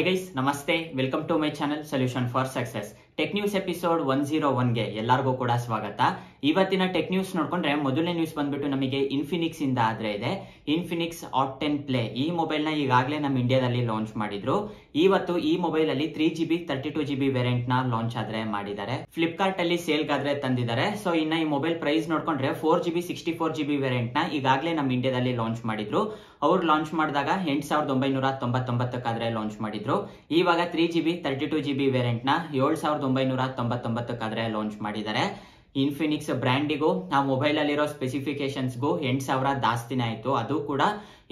Hi guys ನಮಸ್ತೆ. Welcome to my channel solution for success tech news episode one zero ಒನ್ಗೆ ಎಲ್ಲರಿಗೂ ಕೂಡ ಸ್ವಾಗತ. ಇವತ್ತಿನ ಟೆಕ್ ನ್ಯೂಸ್ ನೋಡ್ಕೊಂಡ್ರೆ ಮೊದಲನೇ ನ್ಯೂಸ್ ಬಂದ್ಬಿಟ್ಟು ನಮಗೆ ಇನ್ಫಿನಿಕ್ಸ್ ಇಂದ ಆದ್ರೆ ಇದೆ. ಇನ್ಫಿನಿಕ್ಸ್ ಆಟ್ ಟೆನ್ ಪ್ಲೇ ಈ ಮೊಬೈಲ್ನ ಈಗಾಗಲೇ ನಮ್ಮ ಇಂಡಿಯಾದಲ್ಲಿ ಲಾಂಚ್ ಮಾಡಿದ್ರು. ಇವತ್ತು ಈ ಮೊಬೈಲ್ ಅಲ್ಲಿ three G B thirty two G B ವೇರಿಯಂಟ್ನ launch ಆದ್ರೆ ಮಾಡಿದ್ದಾರೆ. ಫ್ಲಿಪ್ಕಾರ್ಟ್ ಅಲ್ಲಿ ಸೇಲ್ ಗಾದ್ರೆ ತಂದಿದ್ದಾರೆ. ಸೊ ಇನ್ನ ಈ ಮೊಬೈಲ್ ಪ್ರೈಸ್ ನೋಡ್ಕೊಂಡ್ರೆ four G B sixty four G B ವೇರಿಯಂಟ್ನ ಈಗಾಗಲೇ ನಮ್ಮ ಇಂಡಿಯಾದಲ್ಲಿ ಲಾಂಚ್ ಮಾಡಿದ್ರು. ಅವ್ರು ಲಾಂಚ್ ಮಾಡಿದಾಗ ಎಂಟು ಸಾವಿರದ ಒಂಬೈನೂರ ತೊಂಬತ್ತೊಂಬತ್ತಕ್ಕಾದ್ರೆ ಲಾಂಚ್ ಮಾಡಿದ್ರು. ಇವಾಗ three G B thirty two G B ವೇರಿಯಂಟ್ನ ಏಳು ಸಾವಿರದ ಒಂಬೈನೂರ ತೊಂಬತ್ತೊಂಬತ್ತಕ್ಕಾದ್ರೆ ಲಾಂಚ್ ಮಾಡಿದ್ದಾರೆ. ಇನ್ಫಿನಿಕ್ಸ್ ಬ್ರ್ಯಾಂಡಿಗೂ, ಆ ಮೊಬೈಲ್ ಅಲ್ಲಿರೋ ಸ್ಪೆಸಿಫಿಕೇಶನ್ಸ್ಗೂ ಎಂಟು ಸಾವಿರ ಜಾಸ್ತಿನೇ ಆಯ್ತು. ಅದು ಕೂಡ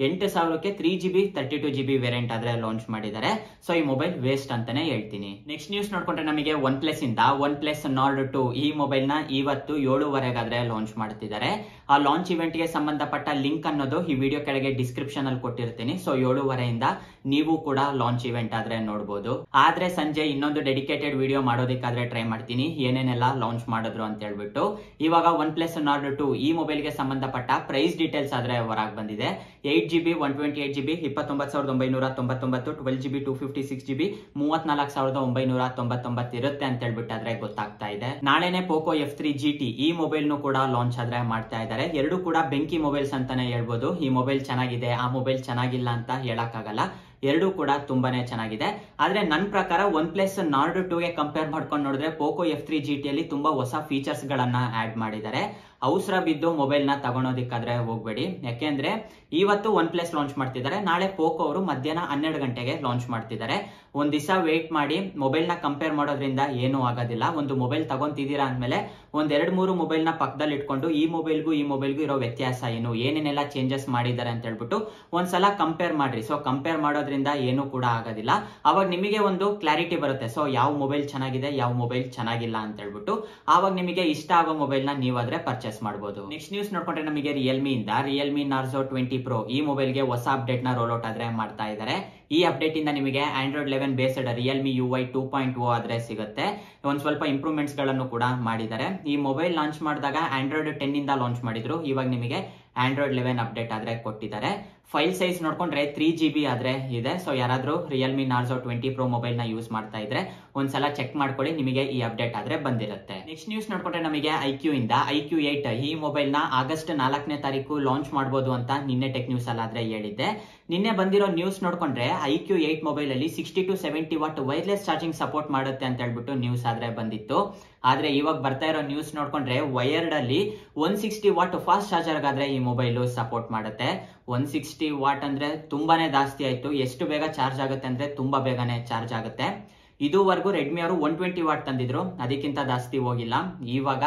ಎಂಟು ಸಾವಿರಕ್ಕೆ three G B thirty two G B variant ಆದ್ರೆ ಲಾಂಚ್ ಮಾಡಿದ್ದಾರೆ. ಸೊ ಈ ಮೊಬೈಲ್ ವೇಸ್ಟ್ ಅಂತಾನೆ ಹೇಳ್ತೀನಿ. ನೆಕ್ಸ್ಟ್ ನ್ಯೂಸ್ ನೋಡ್ಕೊಂಡ್ರೆ ನಮಗೆ ಒನ್ ಪ್ಲಸ್ ಇಂದ. ಒನ್ ಪ್ಲಸ್ ನಾರ್ಡ್ ಟು ಈ ಮೊಬೈಲ್ನ ಇವತ್ತು ಏಳುವರೆಗಾದ್ರೆ ಲಾಂಚ್ ಮಾಡ್ತಿದ್ದಾರೆ. ಆ ಲಾಂಚ್ ಇವೆಂಟ್ಗೆ ಸಂಬಂಧಪಟ್ಟ ಲಿಂಕ್ ಅನ್ನೋದು ಈ ವಿಡಿಯೋ ಕೆಳಗೆ ಡಿಸ್ಕ್ರಿಪ್ಷನ್ ಅಲ್ಲಿ ಕೊಟ್ಟಿರ್ತೀನಿ. ಸೊ ಏಳುವರೆಯಿಂದ ನೀವು ಕೂಡ ಲಾಂಚ್ ಇವೆಂಟ್ ಆದ್ರೆ ನೋಡಬಹುದು ಆದ್ರೆ ಸಂಜೆ ಇನ್ನೊಂದು ಡೆಡಿಕೇಟೆಡ್ ವಿಡಿಯೋ ಮಾಡೋದಕ್ಕಾದ್ರೆ ಟ್ರೈ ಮಾಡ್ತೀನಿ. ಏನೇನೆಲ್ಲ ಲಾಂಚ್ ಮಾಡಿದ್ರು ಅಂತ ಹೇಳ್ಬಿಟ್ಟು. ಇವಾಗ ಒನ್ ಪ್ಲಸ್ ನಾರ್ಡ್ ಟು ಈ ಮೊಬೈಲ್ಗೆ ಸಂಬಂಧಪಟ್ಟ ಪ್ರೈಸ್ ಡೀಟೇಲ್ಸ್ ಆದ್ರೆ ಹೊರಗೆ ಬಂದಿದೆ. Eight G B one twenty eight G B ಇಪ್ಪತ್ತೊಂಬತ್ತು ಸಾವಿರದ ಒಂಬೈನೂರ ತೊಂಬತ್ತೊಂಬತ್ತು, twelve G B two fifty six G B ಮೂವತ್ನಾಲ್ಕು ಸಾವಿರದ ಒಂಬೈನೂರ ತೊಂಬತ್ತೊಂಬತ್ತು ಇರುತ್ತೆ ಅಂತ ಹೇಳ್ಬಿಟ್ಟು ಆದ್ರೆ ಗೊತ್ತಾಗ್ತಾ ಇದೆ. ನಾಳೆನೆ Poco F three G T ಈ ಮೊಬೈಲ್ ನು ಕೂಡ ಲಾಂಚ್ ಆದ್ರೆ ಮಾಡ್ತಾ ಇದ್ದಾರೆ. ಎರಡು ಕೂಡ ಬೆಂಕಿ ಮೊಬೈಲ್ಸ್ ಅಂತಾನೆ ಹೇಳ್ಬೋದು. ಈ ಮೊಬೈಲ್ ಚೆನ್ನಾಗಿದೆ, ಆ ಮೊಬೈಲ್ ಚೆನ್ನಾಗಿಲ್ಲ ಅಂತ ಹೇಳಕ್ಕಾಗಲ್ಲ. ಎರಡೂ ಕೂಡ ತುಂಬಾನೇ ಚೆನ್ನಾಗಿದೆ. ಆದ್ರೆ ನನ್ನ ಪ್ರಕಾರ ಒನ್ ಪ್ಲಸ್ ನಾರ್ಡ್ ಟೂ ಗೆ ಕಂಪೇರ್ ಮಾಡ್ಕೊಂಡು ನೋಡಿದ್ರೆ ಪೋಕೋ ಎಫ್ ತ್ರೀ ಜಿ ಟಿಯಲ್ಲಿ ತುಂಬಾ ಹೊಸ ಫೀಚರ್ಸ್ ಗಳನ್ನ ಆಡ್ ಮಾಡಿದ್ದಾರೆ. ಅವಸರ ಬಿದ್ದು ಮೊಬೈಲ್ನ ತಗೊಳೋದಿಕ್ಕಾದ್ರೆ ಹೋಗ್ಬೇಡಿ. ಯಾಕೆಂದ್ರೆ ಇವತ್ತು ಒನ್ ಪ್ಲಸ್ ಲಾಂಚ್ ಮಾಡ್ತಿದ್ದಾರೆ. ನಾಳೆ ಪೋಕೋ ಅವರು ಮಧ್ಯಾಹ್ನ ಹನ್ನೆರಡು ಗಂಟೆಗೆ ಲಾಂಚ್ ಮಾಡ್ತಿದ್ದಾರೆ. ಒಂದ್ ದಿವಸ ವೇಟ್ ಮಾಡಿ ಮೊಬೈಲ್ನ ಕಂಪೇರ್ ಮಾಡೋದ್ರಿಂದ ಏನೂ ಆಗೋದಿಲ್ಲ. ಒಂದು ಮೊಬೈಲ್ ತಗೊಂತಿದ್ದೀರಾ ಅಂದ್ಮೇಲೆ ಒಂದ್ ಎರಡ್ ಮೂರು ಮೊಬೈಲ್ನ ಪಕ್ಕದಲ್ಲಿ ಇಟ್ಕೊಂಡು ಈ ಮೊಬೈಲ್ಗೂ ಈ ಮೊಬೈಲ್ಗೂ ಇರೋ ವ್ಯತ್ಯಾಸ ಏನು? ಏನೇನೆಲ್ಲ ಚೇಂಜಸ್ ಮಾಡಿದ್ದಾರೆ ಅಂತ ಹೇಳ್ಬಿಟ್ಟು ಒಂದ್ಸಲ ಕಂಪೇರ್ ಮಾಡ್ರಿ. ಸೊ ಕಂಪೇರ್ ಮಾಡೋದ್ರಿಂದ ಏನೂ ಕೂಡ ಆಗೋದಿಲ್ಲ. ಅವಾಗ ನಿಮಗೆ ಒಂದು ಕ್ಲಾರಿಟಿ ಬರುತ್ತೆ. ಸೊ ಯಾವ ಮೊಬೈಲ್ ಚೆನ್ನಾಗಿದೆ, ಯಾವ ಮೊಬೈಲ್ ಚೆನ್ನಾಗಿಲ್ಲ ಅಂತ ಹೇಳ್ಬಿಟ್ಟು. ಆವಾಗ ನಿಮಗೆ ಇಷ್ಟ ಆಗೋ ಮೊಬೈಲ್ನ ನೀವಾದ್ರೆ ಪರ್ಚೇಸ್ ಮಾಡಬಹುದು ನೆಕ್ಸ್ಟ್ ನ್ಯೂಸ್ ನೋಡ್ಕೊಂಡ್ರೆ ನಮಗೆ ರಿಯಲ್ಮಿ ಇಂದ ರಿಯಲ್ಮಿ ನಾರ್ಜೋ ಟ್ವೆಂಟಿ ಪ್ರೋ ಈ ಮೊಬೈಲ್ಗೆ ಹೊಸ ಅಪ್ಡೇಟ್ನ ರೋಲ್ ಔಟ್ ಆದ್ರೆ ಮಾಡ್ತಾ ಇದ್ದಾರೆ ಈ ಅಪ್ಡೇಟ್ ಇಂದ ನಿಮಗೆ Android eleven based Realme U I two point O ಆದ್ರೆ ಸಿಗುತ್ತೆ. ಒಂದ್ ಸ್ವಲ್ಪ ಇಂಪ್ರೂವ್ಮೆಂಟ್ಸ್ಗಳನ್ನು ಕೂಡ ಮಾಡಿದ್ದಾರೆ. ಈ ಮೊಬೈಲ್ ಲಾಂಚ್ ಮಾಡಿದಾಗ ಆಂಡ್ರಾಯ್ಡ್ ಟೆನ್ ಇಂದ ಲಾಂಚ್ ಮಾಡಿದ್ರು. ಇವಾಗ ನಿಮಗೆ ಆಂಡ್ರಾಯ್ಡ್ ಲೆವೆನ್ ಅಪ್ಡೇಟ್ ಆದ್ರೆ ಕೊಟ್ಟಿದ್ದಾರೆ. ಫೈಲ್ ಸೈಜ್ ನೋಡ್ಕೊಂಡ್ರೆ ತ್ರೀ ಜಿ ಬಿ ಆದ್ರೆ ಇದೆ. ಸೊ ಯಾರಾದ್ರೂ ರಿಯಲ್ಮಿ ನಾರ್ಜೋ ಟ್ವೆಂಟಿ ಪ್ರೋ ಮೊಬೈಲ್ನ ಯೂಸ್ ಮಾಡ್ತಾ ಇದ್ರೆ ಒಂದ್ಸಲ ಚೆಕ್ ಮಾಡ್ಕೊಳ್ಳಿ, ನಿಮಗೆ ಈ ಅಪ್ಡೇಟ್ ಆದ್ರೆ ಬಂದಿರುತ್ತೆ. ನೆಕ್ಸ್ಟ್ ನ್ಯೂಸ್ ನೋಡ್ಕೊಂಡ್ರೆ ನಮಗೆ ಐ ಕ್ಯೂ ಇಂದ. ಐ ಕ್ಯೂ ಏಟ್ ಈ ಮೊಬೈಲ್ನ ಆಗಸ್ಟ್ ನಾಲ್ಕನೇ ತಾರೀಕು ಲಾಂಚ್ ಮಾಡಬಹುದು ಅಂತ ನಿನ್ನೆ ಟೆಕ್ ನ್ಯೂಸ್ ಅಲ್ಲಿ ಆದ್ರೆ ಹೇಳಿದ್ದೆ. ನಿನ್ನೆ ಬಂದಿರೋ ನ್ಯೂಸ್ ನೋಡ್ಕೊಂಡ್ರೆ ಐ ಕ್ಯೂ ಏಟ್ ಮೊಬೈಲ್ ಅಲ್ಲಿ sixty to seventy watt wireless charging support ಮಾಡುತ್ತೆ ಅಂತ ಹೇಳ್ಬಿಟ್ಟು ನ್ಯೂಸ್ ಆದ್ರೆ ಬಂದಿತ್ತು. ಆದ್ರೆ ಇವಾಗ ಬರ್ತಾ ಇರೋ ನ್ಯೂಸ್ ನೋಡ್ಕೊಂಡ್ರೆ ವೈರ್ಡ್ ಅಲ್ಲಿ one sixty watt fast charger ಆದ್ರೆ ಈ ಮೊಬೈಲ್ ಸಪೋರ್ಟ್ ಮಾಡುತ್ತೆ. ಒನ್ ಸಿಕ್ಸ್ಟಿ ವಾಟ್ ಅಂದ್ರೆ ತುಂಬಾನೇ ಜಾಸ್ತಿ ಆಯ್ತು. ಎಷ್ಟು ಬೇಗ ಚಾರ್ಜ್ ಆಗುತ್ತೆ ಅಂದ್ರೆ ತುಂಬಾ ಬೇಗನೆ ಚಾರ್ಜ್ ಆಗುತ್ತೆ. ಇದುವರೆಗೂ ರೆಡ್ಮಿ ಅವರು ಒನ್ ಟ್ವೆಂಟಿ ವಾಟ್ ತಂದಿದ್ರು. ಅದಕ್ಕಿಂತ ಜಾಸ್ತಿ ಹೋಗಿಲ್ಲ. ಇವಾಗ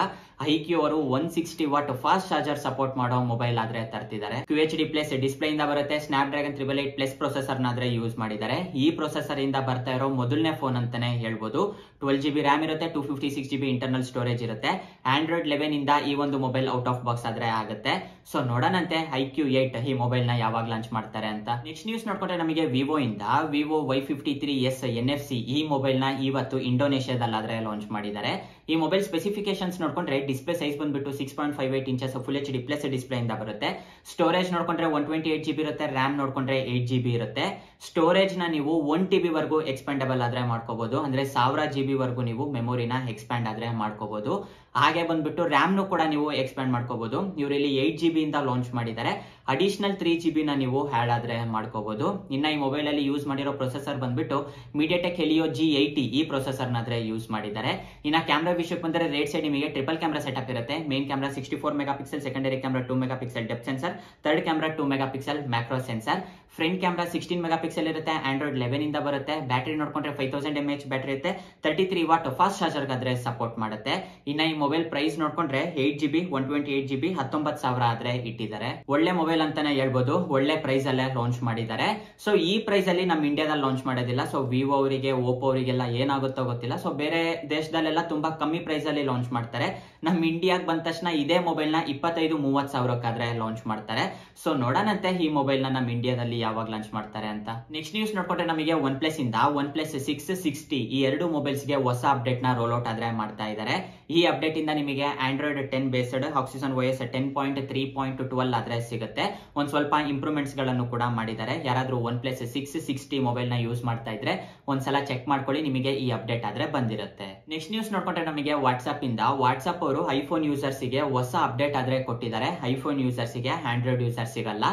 ಐಕ್ಯೂ ಅವರು one sixty watt fast charger support ಮಾಡೋ ಮೊಬೈಲ್ ಆದ್ರೆ ತರ್ತಿದ್ದಾರೆ. Q H D plus display ಇಂದ ಬರುತ್ತೆ. Snapdragon triple eight plus processor ಆದ್ರೆ ಯೂಸ್ ಮಾಡಿದ್ದಾರೆ. ಈ ಪ್ರೊಸೆಸರ್ ಇಂದ ಬರ್ತಾ ಇರೋ ಮೊದಲನೇ ಫೋನ್ ಅಂತಾನೆ ಹೇಳ್ಬೋದು. ಟ್ವೆಲ್ ಜಿ ಬಿ ರ್ಯಾಮ್ ಇರುತ್ತೆ two fifty six G B internal storage ಇರುತ್ತೆ. ಆಂಡ್ರಾಯ್ಡ್ ಲೆವೆನ್ ಇಂದ ಈ ಒಂದು ಮೊಬೈಲ್ ಔಟ್ ಆಫ್ ಬಾಕ್ಸ್ ಆದ್ರೆ ಆಗುತ್ತೆ. ಸೊ ನೋಡೋಣಂತೆ ಐ ಕ್ಯೂ ಏಟ್ ಈ ಮೊಬೈಲ್ನ ಯಾವಾಗ ಲಾಂಚ್ ಮಾಡ್ತಾರೆ ಅಂತ. ನೆಕ್ಸ್ಟ್ ನ್ಯೂಸ್ ನೋಡ್ಕೊಂಡ್ರೆ ನಮಗೆ ವಿವೋ ಇಂದ. Vivo Y fifty three S N F C ಈ ಮೊಬೈಲ್ ನ ಇವತ್ತು ಇಂಡೋನೇಷ್ಯಾದಲ್ಲಾದ್ರೆ ಲಾಂಚ್ ಮಾಡಿದ್ದಾರೆ. ಈ ಮೊಬೈಲ್ ಸ್ಪೆಸಿಫಿಕೇಶನ್ಸ್ ನೋಡ್ಕೊಂಡ್ರೆ ಡಿಸ್ಪ್ಲೇ ಸೈಜ್ ಬಂದ್ಬಿಟ್ಟು six point five eight inches full H D plus display ಇಂದ ಬರುತ್ತೆ. ಸ್ಟೋರೇಜ್ ನೋಡ್ಕೊಂಡ್ರೆ one twenty eight G B ಇರುತ್ತೆ ರ್ಯಾಮ್ ನೋಡ್ಕೊಂಡ್ರೆ ಏಟ್ ಜಿ ಬಿ ಇರುತ್ತೆ. ಸ್ಟೋರೇಜ್ನ ನೀವು ಒನ್ ಟಿ ಬಿ ವರ್ಗೂ ಎಕ್ಸ್ಪ್ಯಾಂಡಬಲ್ ಆದ್ರೆ ಮಾಡ್ಕೋಬಹುದು ಅಂದ್ರೆ ಸಾವಿರ ಜಿ ಬಿ ವರ್ಗೂ ನೀವು ಮೆಮೊರಿನ ಎಕ್ಸ್ಪ್ಯಾಂಡ್ ಆದ್ರೆ ಮಾಡ್ಕೋಬಹುದು ಹಾಗೆ ಬಂದ್ಬಿಟ್ಟು ರ್ಯಾಮ್ ನು ಕೂಡ ನೀವು ಎಕ್ಸ್ಪ್ಯಾಂಡ್ ಮಾಡ್ಕೋಬಹುದು ಇಲ್ಲಿ ಏಟ್ ಜಿ ಬಿ ಇಂದ ಲಾಂಚ್ ಮಾಡಿದ್ದಾರೆ. ಅಡಿಷನಲ್ ತ್ರೀ ಜಿ ಬಿ ನ ನೀವು ಹ್ಯಾಡ್ ಆದ್ರೆ ಮಾಡ್ಕೋಬಹುದು ಇನ್ನ ಈ ಮೊಬೈಲ್ ಅಲ್ಲಿ ಯೂಸ್ ಮಾಡಿರೋ ಪ್ರೊಸೆಸರ್ ಬಂದ್ಬಿಟ್ಟು ಮೀಡಿಯಾಟೆಕ್ ಹೆಲಿಯೋ ಜಿ ಏಯ್ಟಿ ಈ ಪ್ರೊಸೆಸರ್ ನಾದ್ರೆ ಯೂಸ್ ಮಾಡಿದ್ದಾರೆ. ಇನ್ನ ಕ್ಯಾಮ್ರಾ ವಿಷಯಕ್ಕೆ ಬಂದರೆ ರೇಟ್ ಸೈಡ್ ನಿಮಗೆ ಟ್ರಿಪಲ್ ಕ್ಯಾಮ್ರಾ ಸೆಟಪ್ ಇರುತ್ತೆ main camera sixty four mega pixel secondary camera two mega pixel depth sensor, third camera two mega pixel macro sensor. Front camera sixteen mega pixel ಇರುತ್ತೆ, Android eleven ಇಂದ ಬರುತ್ತೆ. Battery ನೋಡ್ಕೊಂಡ್ರೆ five thousand M H battery ಇರುತ್ತೆ. Thirty three watt fast charger ಆದ್ರೆ support ಮಾಡುತ್ತೆ. ಇನ್ನ ಈ mobile price ನೋಡ್ಕೊಂಡ್ರೆ eight G B one twenty eight G B ಹತ್ತೊಂಬತ್ತು ಸಾವಿರ ಆದ್ರೆ ಇಟ್ಟಿದ್ದಾರೆ. ಒಳ್ಳೆ ಮೊಬೈಲ್ ಅಂತಾನೆ ಹೇಳ್ಬೋದು. ಒಳ್ಳೆ ಪ್ರೈಸ್ ಅಲ್ಲೇ ಲಾಂಚ್ ಮಾಡಿದ್ದಾರೆ. ಸೊ ಈ ಪ್ರೈಸ್ ಅಲ್ಲಿ ನಮ್ಮ ಇಂಡಿಯಾದಲ್ಲಿ ಲಾಂಚ್ ಮಾಡೋದಿಲ್ಲ. ಸೊ ವಿವೋ ಅವರಿಗೆ, ಓಪೋ ಅವರಿಗೆಲ್ಲ ಏನಾಗುತ್ತೋ ಗೊತ್ತಿಲ್ಲ. ಸೊ ಬೇರೆ ದೇಶದಲ್ಲೆಲ್ಲ ತುಂಬಾ ಕಮ್ಮಿ ಪ್ರೈಸ್ ಅಲ್ಲಿ ಲಾಂಚ್ ಮಾಡ್ತಾರೆ. ನಮ್ಮ ಇಂಡಿಯಾಗ್ ಬಂದ ತಕ್ಷಣ ಇದೇ ಮೊಬೈಲ್ನ ಇಪ್ಪತ್ತೈದು ಮೂವತ್ ಸಾವಿರಕ್ಕಾದ್ರೆ ಲಾಂಚ್ ಮಾಡ್ತಾರೆ. ಸೊ ನೋಡೋಣಂತೆ ಈ ಮೊಬೈಲ್ನ ನಮ್ಮ ಇಂಡಿಯಾದಲ್ಲಿ ಯಾವಾಗ ಲಾಂಚ್ ಮಾಡ್ತಾರೆ ಅಂತ. ನೆಕ್ಸ್ಟ್ ನ್ಯೂಸ್ ನೋಡ್ಕೊಂಡ್ರೆ ನಮಗೆ ಒನ್ ಪ್ಲಸ್ ಇಂದ ಒನ್ ಪ್ಲಸ್ ಸಿಕ್ಸ್ ಸಿಕ್ಸ್ಟಿ ಈ ಎರಡು ಮೊಬೈಲ್ಸ್ಗೆ ಹೊಸ ಅಪ್ಡೇಟ್ನ ರೋಲ್ ಔಟ್ ಆದ್ರೆ ಮಾಡ್ತಾ ಇದ್ದಾರೆ ಈ ಅಪ್ಡೇಟ್ ಇಂದ ನಿಮಗೆ Android ten based Oxygen OS ten point three point twelve ಆದ್ರೆ ಸಿಗುತ್ತೆ. ಒಂದ್ ಸ್ವಲ್ಪ ಇಂಪ್ರೂವ್ಮೆಂಟ್ಸ್ಗಳನ್ನು ಕೂಡ ಮಾಡಿದ್ದಾರೆ. ಯಾರಾದ್ರೂ ಒನ್ ಪ್ಲಸ್ ಸಿಕ್ಸ್ ಸಿಕ್ಸ್ಟಿ ಮೊಬೈಲ್ನ ಯೂಸ್ ಮಾಡ್ತಾ ಇದ್ರೆ ಒಂದ್ಸಲ ಚೆಕ್ ಮಾಡ್ಕೊಳ್ಳಿ, ನಿಮಗೆ ಈ ಅಪ್ಡೇಟ್ ಆದ್ರೆ ಬಂದಿರುತ್ತೆ. ನೆಕ್ಸ್ಟ್ ನ್ಯೂಸ್ ನೋಡ್ಕೊಂಡ್ರೆ ನಮಗೆ ವಾಟ್ಸ್ಆಪ್ ಇಂದ. ವಾಟ್ಸ್ಆಪ್ ಅವರು ಐಫೋನ್ ಯೂಸರ್ಸ್ಗೆ ಹೊಸ ಅಪ್ಡೇಟ್ ಆದ್ರೆ ಕೊಟ್ಟಿದ್ದಾರೆ. ಐಫೋನ್ ಯೂಸರ್ಸ್ಗೆ ಆಂಡ್ರಾಯ್ಡ್ ಯೂಸರ್ಸ್ ಸಿಗಲ್ಲ.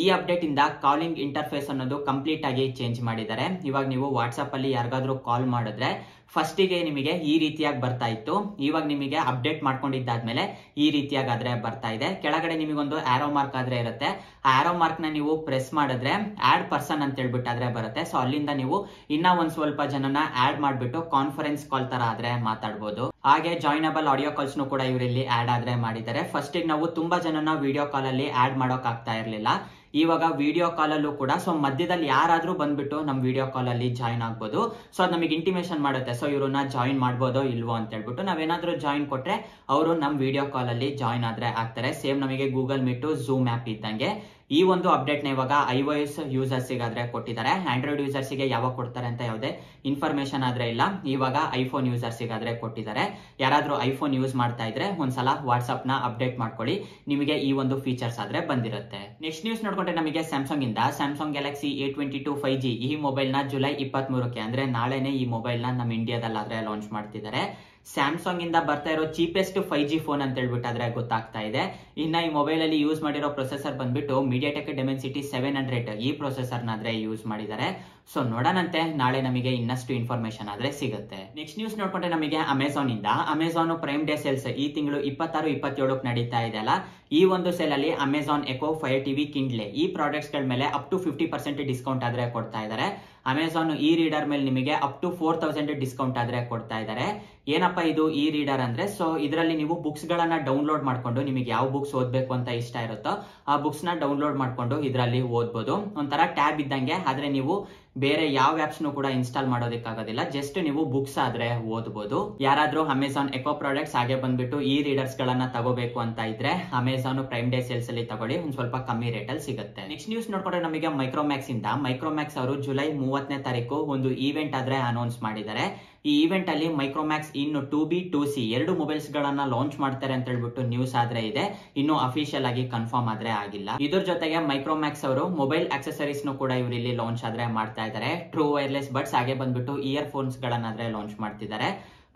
ಈ ಅಪ್ಡೇಟ್ ಇಂದ ಕಾಲಿಂಗ್ ಇಂಟರ್ಫೇಸ್ ಅನ್ನೋದು ಕಂಪ್ಲೀಟ್ ಆಗಿ ಚೇಂಜ್ ಮಾಡಿದ್ದಾರೆ. ಇವಾಗ ನೀವು ವಾಟ್ಸ್ಆಪ್ ಅಲ್ಲಿ ಯಾರಿಗಾದ್ರೂ ಕಾಲ್ ಮಾಡಿದ್ರೆ ಫಸ್ಟಿಗೆ ನಿಮಗೆ ಈ ರೀತಿಯಾಗಿ ಬರ್ತಾ ಇತ್ತು. ಇವಾಗ ನಿಮಗೆ ಅಪ್ಡೇಟ್ ಮಾಡ್ಕೊಂಡಿದ್ದಾದ್ಮೇಲೆ ಈ ರೀತಿಯಾಗಿ ಆದ್ರೆ ಬರ್ತಾ ಇದೆ. ಕೆಳಗಡೆ ನಿಮಗೊಂದು ಆರೋ ಮಾರ್ಕ್ ಆದ್ರೆ ಇರುತ್ತೆ. ಆರೋ ಮಾರ್ಕ್ನ ನೀವು ಪ್ರೆಸ್ ಮಾಡಿದ್ರೆ ಆಡ್ ಪರ್ಸನ್ ಅಂತ ಹೇಳ್ಬಿಟ್ಟಾದ್ರೆ ಬರುತ್ತೆ. ಸೊ ಅಲ್ಲಿಂದ ನೀವು ಇನ್ನ ಒಂದ್ ಸ್ವಲ್ಪ ಜನನ ಆಡ್ ಮಾಡ್ಬಿಟ್ಟು ಕಾನ್ಫರೆನ್ಸ್ ಕಾಲ್ ತರ ಆದ್ರೆ ಮಾತಾಡ್ಬೋದು. ಹಾಗೆ ಜಾಯಿನಬಲ್ ಆಡಿಯೋ ಕಾಲ್ಸ್ ಕೂಡ ಇವರಲ್ಲಿ ಆಡ್ ಆದ್ರೆ ಮಾಡಿದ್ದಾರೆ. ಫಸ್ಟ್ ನಾವು ತುಂಬಾ ಜನನ ವಿಡಿಯೋ ಕಾಲ್ ಅಲ್ಲಿ ಆಡ್ ಮಾಡೋಕ್ ಆಗ್ತಾ ಇರ್ಲಿಲ್ಲ. ಇವಾಗ ವಿಡಿಯೋ ಕಾಲ್ ಅಲ್ಲೂ ಕೂಡ ಸೊ ಮಧ್ಯದಲ್ಲಿ ಯಾರಾದ್ರೂ ಬಂದ್ಬಿಟ್ಟು ನಮ್ ವಿಡಿಯೋ ಕಾಲ್ ಅಲ್ಲಿ ಜಾಯಿನ್ ಆಗ್ಬೋದು. ಸೊ ಅದು ನಮಗೆ ಇಂಟಿಮೇಷನ್ ಮಾಡುತ್ತೆ. ಸೊ ಇವ್ರನ್ನ ಜಾಯಿನ್ ಮಾಡ್ಬೋದೋ ಇಲ್ವೋ ಅಂತ ಹೇಳ್ಬಿಟ್ಟು ನಾವೇನಾದ್ರೂ ಜಾಯಿನ್ ಕೊಟ್ರೆ, ಅವರು ನಮ್ ವಿಡಿಯೋ ಕಾಲ್ ಅಲ್ಲಿ ಜಾಯಿನ್ ಆದ್ರೆ ಆಗ್ತಾರೆ. ಸೇಮ್ ನಮಗೆ ಗೂಗಲ್ ಮೀಟು ಝೂಮ್ ಆಪ್ ಇದ್ದಂಗೆ. ಈ ಒಂದು ಅಪ್ಡೇಟ್ನ ಇವಾಗ ಐ ಒ ಎಸ್ ಯೂಸರ್ಸ್ ಆದ್ರೆ ಕೊಟ್ಟಿದ್ದಾರೆ. ಆಂಡ್ರಾಯ್ಡ್ ಯೂಸರ್ಸ್ಗೆ ಯಾವಾಗ ಕೊಡ್ತಾರೆ ಅಂತ ಯಾವುದೇ ಇನ್ಫಾರ್ಮೇಶನ್ ಆದ್ರೆ ಇಲ್ಲ. ಇವಾಗ ಐಫೋನ್ ಯೂಸರ್ಸ್ ಆದ್ರೆ ಕೊಟ್ಟಿದ್ದಾರೆ. ಯಾರಾದ್ರೂ ಐಫೋನ್ ಯೂಸ್ ಮಾಡ್ತಾ ಇದ್ರೆ ಒಂದ್ಸಲ ನ ಅಪ್ಡೇಟ್ ಮಾಡ್ಕೊಳ್ಳಿ. ನಿಮಗೆ ಈ ಒಂದು ಫೀಚರ್ಸ್ ಆದ್ರೆ ಬಂದಿರುತ್ತೆ. ನೆಕ್ಸ್ಟ್ ನ್ಯೂಸ್ ನೋಡ್ಕೊಂಡ್ರೆ ನಮಗೆ ಸ್ಯಾಮ್ಸಂಗ್ ಇಂದ. Samsung Galaxy A twenty two five G ಈ ಮೊಬೈಲ್ನ ಜುಲೈ ಇಪ್ಪತ್ತ್ ಮೂರಕ್ಕೆ ಅಂದ್ರೆ ನಾಳೆನೇ ಈ ಮೊಬೈಲ್ನ ನಮ್ಮ ಇಂಡಿಯಾದಲ್ಲಾದ್ರೆ ಲಾಂಚ್ ಮಾಡ್ತಿದ್ದಾರೆ. ಸ್ಯಾಮ್ಸಂಗ್ ಇಂದ ಬರ್ತಾ ಇರೋ ಚೀಪೆಸ್ಟ್ ಫೈವ್ ಜಿ ಫೋನ್ ಅಂತ ಹೇಳ್ಬಿಟ್ಟು ಅದ್ರ ಗೊತ್ತಾಗ್ತಾ ಇದೆ. ಇನ್ನ ಈ ಮೊಬೈಲ್ ಅಲ್ಲಿ ಯೂಸ್ ಮಾಡಿರೋ ಪ್ರೊಸೆಸರ್ ಬಂದ್ಬಿಟ್ಟು ಮೀಡಿಯಾಟೆಕ್ ಡೆಮೆನ್ಸಿಟಿ ಸೆವೆನ್ ಹಂಡ್ರೆಡ್ ಈ ಪ್ರೊಸೆಸರ್ನ ಆದ್ರೆ ಯೂಸ್ ಮಾಡಿದ್ದಾರೆ ಸೊ ನೋಡೋಣಂತೆ. ನಾಳೆ ನಮಗೆ ಇನ್ನಷ್ಟು ಇನ್ಫಾರ್ಮೇಶನ್ ಆದ್ರೆ ಸಿಗುತ್ತೆ. ನೆಕ್ಸ್ಟ್ ನ್ಯೂಸ್ ನೋಡ್ಕೊಂಡ್ರೆ ನಮಗೆ ಅಮೆಝಾನ್ ಇಂದ. ಅಮೆಝಾನ್ ಪ್ರೈಮ್ ಡೇ ಸೇಲ್ಸ್ ಈ ತಿಂಗಳು ಇಪ್ಪತ್ತಾರು, ಇಪ್ಪತ್ತೇಳಕ್ಕೆ ನಡೀತಾ ಇದೆ ಅಲ್ಲ? ಈ ಒಂದು ಸೇಲ್ ಅಲ್ಲಿ Amazon Echo Fire TV Kindle ಈ ಪ್ರಾಡಕ್ಟ್ಸ್ಗಳ ಮೇಲೆ up to fifty percent discount ಆದ್ರೆ ಕೊಡ್ತಾ ಇದ್ದಾರೆ ಅಮೆಝಾನ್ ಈ ರೀಡರ್ ಮೇಲೆ ನಿಮಗೆ up to four thousand discount ಆದ್ರೆ ಕೊಡ್ತಾ ಇದ್ದಾರೆ. ಏನಪ್ಪ ಇದು ಈ ರೀಡರ್ ಅಂದ್ರೆ? ಸೊ ಇದರಲ್ಲಿ ನೀವು ಬುಕ್ಸ್ ಗಳನ್ನ ಡೌನ್ಲೋಡ್ ಮಾಡ್ಕೊಂಡು ನಿಮಗೆ ಯಾವ ಬುಕ್ಸ್ ಓದ್ಬೇಕು ಅಂತ ಇಷ್ಟ ಇರುತ್ತೋ ಆ ಬುಕ್ಸ್ನ ಡೌನ್ಲೋಡ್ ಮಾಡ್ಕೊಂಡು ಇದರಲ್ಲಿ ಓದ್ಬೋದು. ಒಂಥರ ಟ್ಯಾಬ್ ಇದ್ದಂಗೆ, ಆದ್ರೆ ನೀವು ಬೇರೆ ಯಾವ ಆಪ್ಸ್ ಕೂಡ ಇನ್ಸ್ಟಾಲ್ ಮಾಡೋದಕ್ಕಾಗೋದಿಲ್ಲ. ಜಸ್ಟ್ ನೀವು ಬುಕ್ಸ್ ಆದ್ರೆ ಓದ್ಬೋದು. ಯಾರಾದ್ರೂ ಅಮೆಝಾನ್ ಎಕೋ ಪ್ರಾಡಕ್ಟ್ಸ್ ಹಾಗೆ ಬಂದ್ಬಿಟ್ಟು ಈ ರೀಡರ್ಸ್ ಗಳನ್ನ ತಗೋಬೇಕು ಅಂತ ಇದ್ರೆ ಅಮೆಝಾನ್ ಪ್ರೈಮ್ ಡೇ ಸೇಲ್ಸ್ ಅಲ್ಲಿ ತಗೊಳ್ಳಿ. ಒಂದ್ ಸ್ವಲ್ಪ ಕಮ್ಮಿ ರೇಟ್ ಅಲ್ಲಿ ಸಿಗುತ್ತೆ. ನೆಕ್ಸ್ಟ್ ನ್ಯೂಸ್ ನೋಡ್ಕೊಂಡ್ರೆ ನಮಗೆ ಮೈಕ್ರೋಮ್ಯಾಕ್ಸ್ ಇಂದ. ಮೈಕ್ರೋಮ್ಯಾಕ್ಸ್ ಅವರು ಜುಲೈ ಮೂವತ್ತನೇ ತಾರೀಕು ಒಂದು ಈವೆಂಟ್ ಆದ್ರೆ ಅನೌನ್ಸ್ ಮಾಡಿದ್ದಾರೆ. ಈ ಈವೆಂಟ್ ಅಲ್ಲಿ Micromax In two B two C ಎರಡು ಮೊಬೈಲ್ಸ್ ಗಳನ್ನ ಲಾಂಚ್ ಮಾಡ್ತಾರೆ ಅಂತ ಹೇಳ್ಬಿಟ್ಟು ನ್ಯೂಸ್ ಆದ್ರೆ ಇದೆ. ಇನ್ನು ಅಫಿಷಿಯಲ್ ಆಗಿ ಕನ್ಫರ್ಮ್ ಆದ್ರೆ ಆಗಿಲ್ಲ. ಇದ್ರ ಜೊತೆಗೆ ಮೈಕ್ರೋಮ್ಯಾಕ್ಸ್ ಅವರು ಮೊಬೈಲ್ ಆಕ್ಸೆಸರೀಸ್ ಕೂಡ ಇವರು ಇಲ್ಲಿ ಲಾಂಚ್ ಆದ್ರೆ ಮಾಡ್ತಾ ಇದ್ದಾರೆ ಟ್ರೂ ವೈರ್ಲೆಸ್ ಬಡ್ಸ್ ಹಾಗೆ ಬಂದ್ಬಿಟ್ಟು ಇಯರ್ ಫೋನ್ಸ್ ಗಳನ್ನಾದ್ರೆ ಲಾಂಚ್ ಮಾಡ್ತಿದ್ದಾರೆ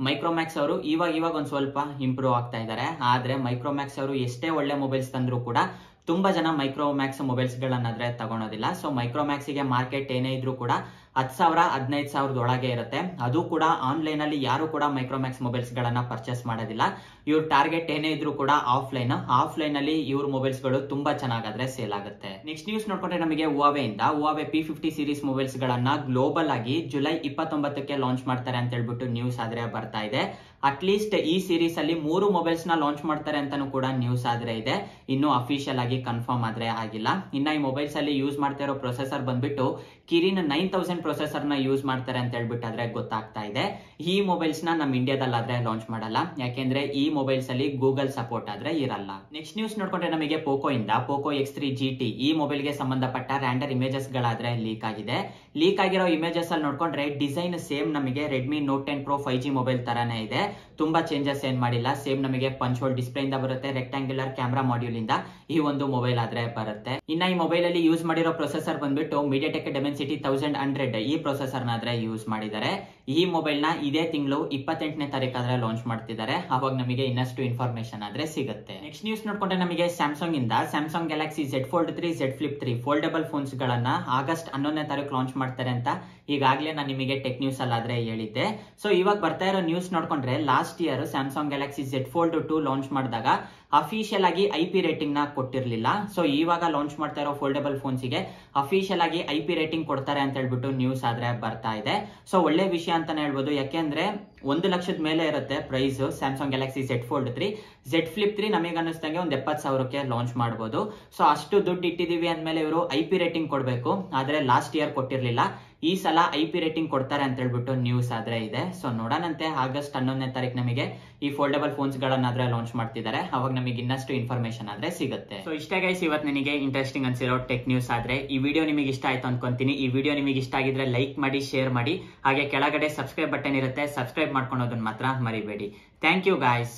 ಮೈಕ್ರೋಮ್ಯಾಕ್ಸ್ ಅವರು ಇವಾಗ ಇವಾಗ ಒಂದ್ ಸ್ವಲ್ಪ ಇಂಪ್ರೂವ್ ಆಗ್ತಾ ಇದ್ದಾರೆ ಆದ್ರೆ ಮೈಕ್ರೋಮ್ಯಾಕ್ಸ್ ಅವರು ಎಷ್ಟೇ ಒಳ್ಳೆ ಮೊಬೈಲ್ಸ್ ತಂದ್ರು ಕೂಡ ತುಂಬಾ ಜನ ಮೈಕ್ರೋಮ್ಯಾಕ್ಸ್ ಮೊಬೈಲ್ಸ್ ಗಳನ್ನಾದ್ರೆ ತಗೊಳೋದಿಲ್ಲ. ಸೊ ಮೈಕ್ರೋಮ್ಯಾಕ್ಸ್ಗೆ ಮಾರ್ಕೆಟ್ ಏನೇ ಇದ್ರೂ ಕೂಡ ಹತ್ತು ಸಾವಿರ, ಹದಿನೈದು ಸಾವಿರದ ಒಳಗೆ ಇರುತ್ತೆ. ಅದು ಕೂಡ ಆನ್ಲೈನ್ ಅಲ್ಲಿ ಯಾರು ಕೂಡ ಮೈಕ್ರೋಮ್ಯಾಕ್ಸ್ ಮೊಬೈಲ್ಸ್ ಗಳನ್ನ ಪರ್ಚೇಸ್ ಮಾಡೋದಿಲ್ಲ. ಇವ್ರ ಟಾರ್ಗೆಟ್ ಏನೇ ಇದ್ರೂ ಕೂಡ ಆಫ್ಲೈನ್ ಆಫ್ಲೈನ್ ಅಲ್ಲಿ ಇವ್ರ ಮೊಬೈಲ್ಸ್ಗಳು ತುಂಬಾ ಚೆನ್ನಾಗಾದ್ರೆ ಸೇಲ್ ಆಗುತ್ತೆ. ನೆಕ್ಸ್ಟ್ ನ್ಯೂಸ್ ನೋಡ್ಕೊಂಡ್ರೆ ನಮಗೆ ಹುವಾವೆ ಇಂದ Huawei P fifty series mobiles ಗಳನ್ನ ಗ್ಲೋಬಲ್ ಆಗಿ ಜುಲೈ ಇಪ್ಪತ್ತೊಂಬತ್ತಕ್ಕೆ ಲಾಂಚ್ ಮಾಡ್ತಾರೆ ಅಂತ ಹೇಳ್ಬಿಟ್ಟು ನ್ಯೂಸ್ ಆದ್ರೆ ಬರ್ತಾ ಇದೆ. ಅಟ್ಲೀಸ್ಟ್ ಈ ಸೀರೀಸ್ ಅಲ್ಲಿ ಮೂರು ಮೊಬೈಲ್ಸ್ನ ಲಾಂಚ್ ಮಾಡ್ತಾರೆ ಅಂತಾನು ಕೂಡ ನ್ಯೂಸ್ ಆದ್ರೆ ಇದೆ. ಇನ್ನು ಅಫಿಷಿಯಲ್ ಆಗಿ ಕನ್ಫರ್ಮ್ ಆದ್ರೆ ಆಗಿಲ್ಲ. ಇನ್ನ ಈ ಮೊಬೈಲ್ಸ್ ಅಲ್ಲಿ ಯೂಸ್ ಮಾಡ್ತಾ ಇರೋ ಪ್ರೊಸೆಸರ್ ಬಂದ್ಬಿಟ್ಟು ಕಿರಿನ ನೈನ್ ತೌಸಂಡ್ ಪ್ರೊಸೆಸರ್ನ ಯೂಸ್ ಮಾಡ್ತಾರೆ ಅಂತ ಹೇಳ್ಬಿಟ್ಟು ಆದ್ರೆ ಗೊತ್ತಾಗ್ತಾ ಇದೆ. ಈ ಮೊಬೈಲ್ಸ್ನ ನಮ್ ಇಂಡಿಯಾದಲ್ಲಿ ಆದ್ರೆ ಲಾಂಚ್ ಮಾಡಲ್ಲ. ಯಾಕೆಂದ್ರೆ ಈ ಮೊಬೈಲ್ಸ್ ಅಲ್ಲಿ ಗೂಗಲ್ ಸಪೋರ್ಟ್ ಆದ್ರೆ ಇರಲ್ಲ. ನೆಕ್ಸ್ಟ್ ನ್ಯೂಸ್ ನೋಡ್ಕೊಂಡ್ರೆ ನಮಗೆ ಪೋಕೋ ಇಂದ. Poco X three G T ಈ ಮೊಬೈಲ್ಗೆ ಸಂಬಂಧಪಟ್ಟ ರ್ಯಾಂಡರ್ ಇಮೇಜಸ್ ಗಳಾದ್ರೆ ಲೀಕ್ ಆಗಿದೆ. ಲೀಕ್ ಆಗಿರೋ ಇಮೇಜಸ್ ಅಲ್ಲಿ ನೋಡ್ಕೊಂಡ್ರೆ ಡಿಸೈನ್ ಸೇಮ್ ನಮಗೆ Redmi Note ten Pro five G mobile ತರಾನೇ ಇದೆ. ತುಂಬಾ ಚೇಂಜಸ್ ಏನ್ ಮಾಡಿಲ್ಲ. ಸೇಮ್ ನಮಗೆ ಪಂಚ್ ಹೋಲ್ ಡಿಸ್ಪ್ಲೇ ಇಂದ ಬರುತ್ತೆ ರೆಕ್ಟಾಂಗ್ಯುಲರ್ ಕ್ಯಾಮ್ರಾ ಮಾಡ್ಯೂಲ್ ಇಂದ ಈ ಒಂದು ಮೊಬೈಲ್ ಆದ್ರೆ ಬರುತ್ತೆ. ಇನ್ನ ಈ ಮೊಬೈಲ್ ಅಲ್ಲಿ ಯೂಸ್ ಮಾಡಿರೋ ಪ್ರೊಸೆಸರ್ ಬಂದ್ಬಿಟ್ಟು ಮೀಡಿಯಾಟೆಕ್ ಡೆಮೆನ್ಸಿಟಿ ತೌಸಂಡ್ ಹಂಡ್ರೆಡ್ ಈ ಪ್ರೊಸೆಸರ್ ಆದ್ರೆ ಯೂಸ್ ಮಾಡಿದ್ದಾರೆ. ಈ ಮೊಬೈಲ್ನ ಇದೇ ತಿಂಗಳು ಇಪ್ಪತ್ತೆಂಟನೇ ತಾರೀಕಾದ್ರೆ ಲಾಂಚ್ ಮಾಡ್ತಿದ್ದಾರೆ. ಅವಾಗ ನಮಗೆ ಇನ್ನಷ್ಟು ಇನ್ಫಾರ್ಮೇಶನ್ ಆದ್ರೆ ಸಿಗುತ್ತೆ. ನೆಕ್ಸ್ಟ್ ನ್ಯೂಸ್ ನೋಡ್ಕೊಂಡ್ರೆ ನಮಗೆ ಸ್ಯಾಮ್ಸಂಗ್ ಇಂದ. Samsung Galaxy Z Fold three Z Flip three foldable phones ಗಳನ್ನ ಆಗಸ್ಟ್ ಹನ್ನೊಂದನೇ ತಾರೀಕು ಲಾಂಚ್ ಮಾಡ್ತಾರೆ ಅಂತ ಈಗಾಗಲೇ ನಾನು ನಿಮಗೆ ಟೆಕ್ ನ್ಯೂಸ್ ಅಲ್ಲಾದ್ರೆ ಹೇಳಿದ್ದೆ. ಸೊ ಇವಾಗ ಬರ್ತಾ ಇರೋ ನ್ಯೂಸ್ ನೋಡ್ಕೊಂಡ್ರೆ last year Samsung Galaxy Z Fold two launch ಮಾಡಿದಾಗ ಅಫಿಷಿಯಲ್ ಆಗಿ ಐ ಪಿ ರೇಟಿಂಗ್ನ ಕೊಟ್ಟಿರಲಿಲ್ಲ. ಸೊ ಇವಾಗ ಲಾಂಚ್ ಮಾಡ್ತಾ ಇರೋ ಫೋಲ್ಡಬಲ್ ಫೋನ್ಸ್ಗೆ ಅಫಿಷಿಯಲ್ ಆಗಿ ಐ ಪಿ ರೇಟಿಂಗ್ ಕೊಡ್ತಾರೆ ಅಂತ ಹೇಳ್ಬಿಟ್ಟು ನ್ಯೂಸ್ ಆದ್ರೆ ಬರ್ತಾ ಇದೆ. ಸೊ ಒಳ್ಳೆ ವಿಷಯ ಅಂತಾನೆ ಹೇಳ್ಬೋದು. ಯಾಕೆಂದ್ರೆ ಒಂದು ಲಕ್ಷದ ಮೇಲೆ ಇರುತ್ತೆ price Samsung Galaxy Z Fold three Z Flip three ನಮಗೆ ಅನ್ನಿಸ್ದಂಗೆ ಒಂದ್ ಎಪ್ಪತ್ತು ಸಾವಿರಕ್ಕೆ ಲಾಂಚ್ ಮಾಡಬಹುದು ಸೊ ಅಷ್ಟು ದುಡ್ಡು ಇಟ್ಟಿದೀವಿ ಅಂದ್ಮೇಲೆ ಇವರು ಐ ಪಿ ರೇಟಿಂಗ್ ಕೊಡಬೇಕು. ಆದ್ರೆ ಲಾಸ್ಟ್ ಇಯರ್ ಕೊಟ್ಟಿರ್ಲಿಲ್ಲ. ಈ ಸಲ ಐ ಪಿ ರೇಟಿಂಗ್ ಕೊಡ್ತಾರೆ ಅಂತ ಹೇಳ್ಬಿಟ್ಟು ನ್ಯೂಸ್ ಆದ್ರೆ ಇದೆ. ಸೊ ನೋಡೋಣಂತೆ ಆಗಸ್ಟ್ ಹನ್ನೊಂದನೇ ತಾರೀಕು ನಮಗೆ ಈ ಫೋಲ್ಡಬಲ್ ಫೋನ್ಸ್ ಗಳನ್ನಾದ್ರೆ ಲಾಂಚ್ ಮಾಡ್ತಿದ್ದಾರೆ. ಅವಾಗ ನಮಗೆ ಇನ್ನಷ್ಟು ಇನ್ಫಾರ್ಮೇಶನ್ ಆದ್ರೆ ಸಿಗುತ್ತೆ. ಸೊ ಇಷ್ಟೇ ಗೈಸ್ ಇವತ್ತು ನಿಮಗೆ ಇಂಟ್ರೆಸ್ಟಿಂಗ್ ಅನ್ಸಿರೋ ಟೆಕ್ ನ್ಯೂಸ್ ಆದ್ರೆ ಈ ವಿಡಿಯೋ ನಿಮಗೆ ಇಷ್ಟ ಆಯ್ತು ಅನ್ಕೊಂತೀನಿ. ಈ ವಿಡಿಯೋ ನಿಮಗೆ ಇಷ್ಟ ಆಗಿದ್ರೆ ಲೈಕ್ ಮಾಡಿ ಶೇರ್ ಮಾಡಿ. ಹಾಗೆ ಕೆಳಗಡೆ ಸಬ್ಸ್ಕ್ರೈಬ್ ಬಟನ್ ಇರುತ್ತೆ. ಸಬ್ಸ್ಕ್ರೈಬ್ ಮಾಡ್ಕೊಳೋದನ್ನ ಮಾತ್ರ ಮರಿಬೇಡಿ. Thank you guys